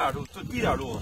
点儿路，就低点儿路。